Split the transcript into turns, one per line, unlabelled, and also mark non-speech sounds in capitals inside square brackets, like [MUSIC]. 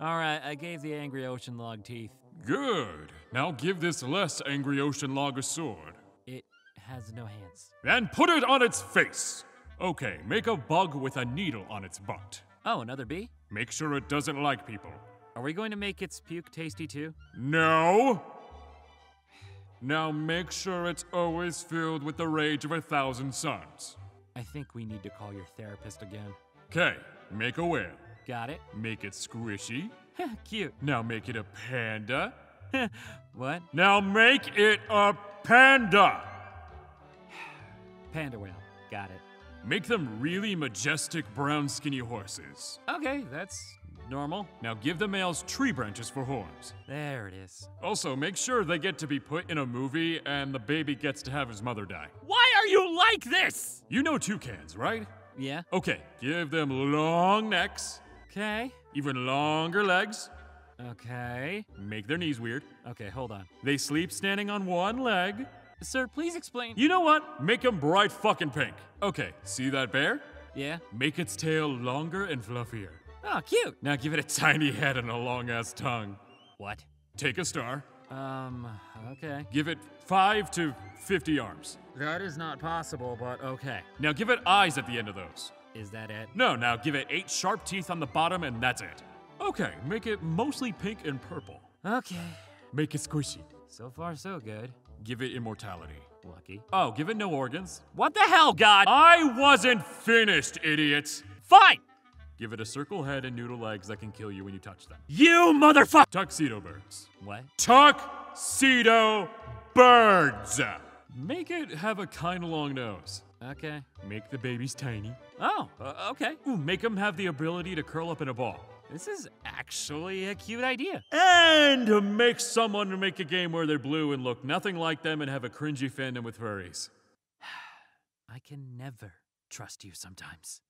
All right, I gave the angry ocean log teeth.
Good. Now give this less angry ocean log a sword.
It has no hands.
And put it on its face. Okay, make a bug with a needle on its butt.
Oh, another bee?
Make sure it doesn't like people.
Are we going to make its puke tasty too?
No! Now make sure it's always filled with the rage of a thousand suns.
I think we need to call your therapist again.
Okay, make a whale.
Got it?
Make it squishy. [LAUGHS]
Cute.
Now make it a panda. [LAUGHS]
what?
Now make it a panda! [SIGHS]
Panda whale. Got it.
Make them really majestic brown skinny horses.
Okay, that's normal.
Now give the males tree branches for horns.
There it is.
Also, make sure they get to be put in a movie and the baby gets to have his mother die.
Why are you like this?
You know toucans, right?
Yeah.
Okay, give them long necks,
Okay.
even longer legs.
Okay.
Make their knees weird.
Okay, hold on.
They sleep standing on one leg.
Sir, please explain.
You know what? Make them bright fucking pink. Okay, see that bear?
Yeah?
Make its tail longer and fluffier.
Oh, cute.
Now give it a tiny head and a long ass tongue.
What?
Take a star.
Um, okay.
Give it 5 to 50 arms.
That is not possible, but okay.
Now give it eyes at the end of those.
Is that it?
No, now give it 8 sharp teeth on the bottom and that's it. Okay, make it mostly pink and purple.
Okay.
Make it squishy.
So far, so good.
Give it immortality.
Lucky.
Oh, give it no organs.
What the hell, God?
I wasn't finished, idiots!
Fine!
Give it a circle head and noodle legs that can kill you when you touch them.
You motherfucker!
Tuxedo birds.
What?
Tuxedo birds! Make it have a kind of long nose.
Okay.
Make the babies tiny.
Oh, uh, okay.
Ooh, make them have the ability to curl up in a ball.
This is actually a cute idea.
And to make someone to make a game where they're blue and look nothing like them and have a cringy fandom with furries. [SIGHS]
I can never trust you sometimes.